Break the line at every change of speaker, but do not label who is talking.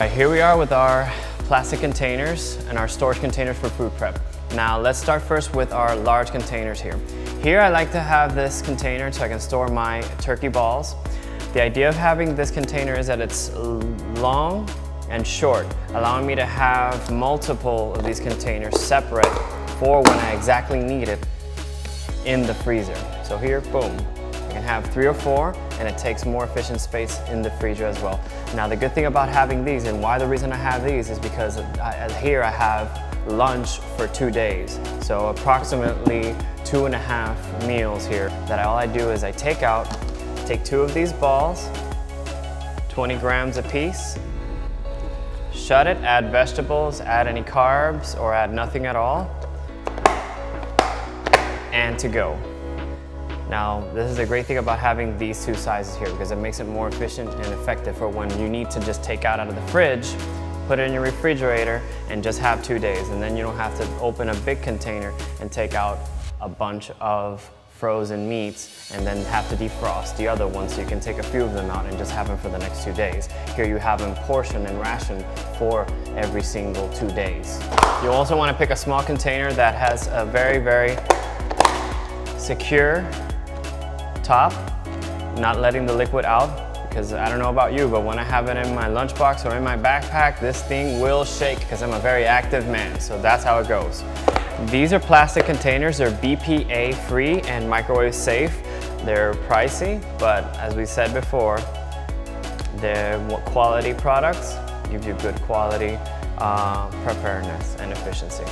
Right, here we are with our plastic containers and our storage containers for food prep. Now let's start first with our large containers here. Here I like to have this container so I can store my turkey balls. The idea of having this container is that it's long and short, allowing me to have multiple of these containers separate for when I exactly need it in the freezer. So here, boom, I can have three or four and it takes more efficient space in the freezer as well. Now the good thing about having these and why the reason I have these is because I, uh, here I have lunch for two days. So approximately two and a half meals here that all I do is I take out, take two of these balls, 20 grams a piece, shut it, add vegetables, add any carbs or add nothing at all, and to go. Now, this is a great thing about having these two sizes here because it makes it more efficient and effective for when you need to just take out out of the fridge, put it in your refrigerator, and just have two days. And then you don't have to open a big container and take out a bunch of frozen meats and then have to defrost the other ones so you can take a few of them out and just have them for the next two days. Here you have them portioned and rationed for every single two days. You also want to pick a small container that has a very, very secure top, not letting the liquid out because I don't know about you, but when I have it in my lunchbox or in my backpack, this thing will shake because I'm a very active man. So that's how it goes. These are plastic containers. They're BPA free and microwave safe. They're pricey, but as we said before, they're quality products, give you good quality uh, preparedness and efficiency.